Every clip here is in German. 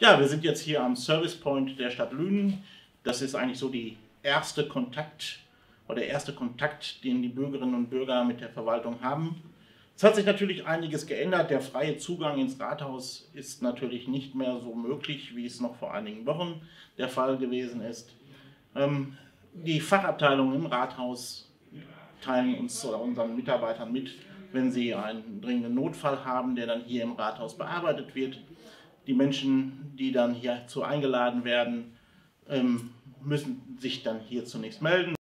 Ja, wir sind jetzt hier am Service Point der Stadt Lünen. Das ist eigentlich so die erste Kontakt oder der erste Kontakt, den die Bürgerinnen und Bürger mit der Verwaltung haben. Es hat sich natürlich einiges geändert. Der freie Zugang ins Rathaus ist natürlich nicht mehr so möglich, wie es noch vor einigen Wochen der Fall gewesen ist. Ähm, die Fachabteilungen im Rathaus teilen uns oder unseren Mitarbeitern mit, wenn sie einen dringenden Notfall haben, der dann hier im Rathaus bearbeitet wird. Die Menschen, die dann hierzu eingeladen werden, ähm, müssen sich dann hier zunächst melden,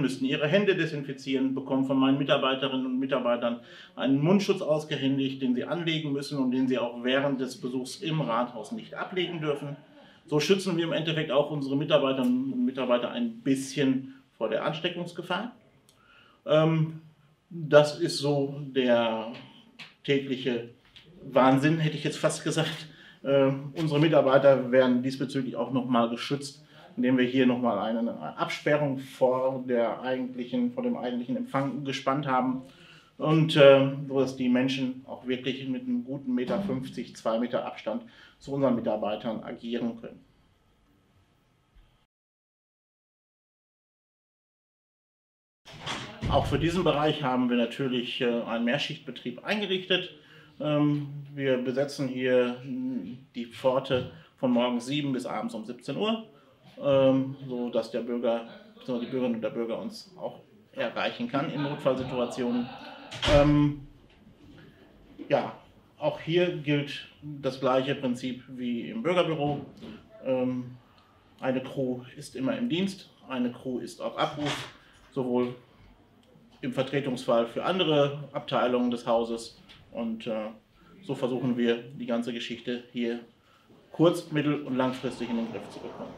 müssen ihre Hände desinfizieren, bekommen von meinen Mitarbeiterinnen und Mitarbeitern einen Mundschutz ausgehändigt, den sie anlegen müssen und den sie auch während des Besuchs im Rathaus nicht ablegen dürfen. So schützen wir im Endeffekt auch unsere Mitarbeiterinnen und Mitarbeiter ein bisschen vor der Ansteckungsgefahr. Ähm, das ist so der tägliche Wahnsinn, hätte ich jetzt fast gesagt. Ähm, unsere Mitarbeiter werden diesbezüglich auch nochmal geschützt, indem wir hier nochmal eine Absperrung vor, der eigentlichen, vor dem eigentlichen Empfang gespannt haben. Und äh, so dass die Menschen auch wirklich mit einem guten Meter 50, zwei Meter Abstand zu unseren Mitarbeitern agieren können. Auch für diesen Bereich haben wir natürlich äh, einen Mehrschichtbetrieb eingerichtet. Ähm, wir besetzen hier die Pforte von morgens 7 bis abends um 17 Uhr, ähm, so dass der Bürger, die Bürgerinnen und der Bürger uns auch erreichen kann in Notfallsituationen. Ähm, ja, auch hier gilt das gleiche Prinzip wie im Bürgerbüro. eine Crew ist immer im Dienst, eine Crew ist auf Abruf, sowohl im Vertretungsfall für andere Abteilungen des Hauses. Und äh, so versuchen wir die ganze Geschichte hier kurz-, mittel- und langfristig in den Griff zu bekommen.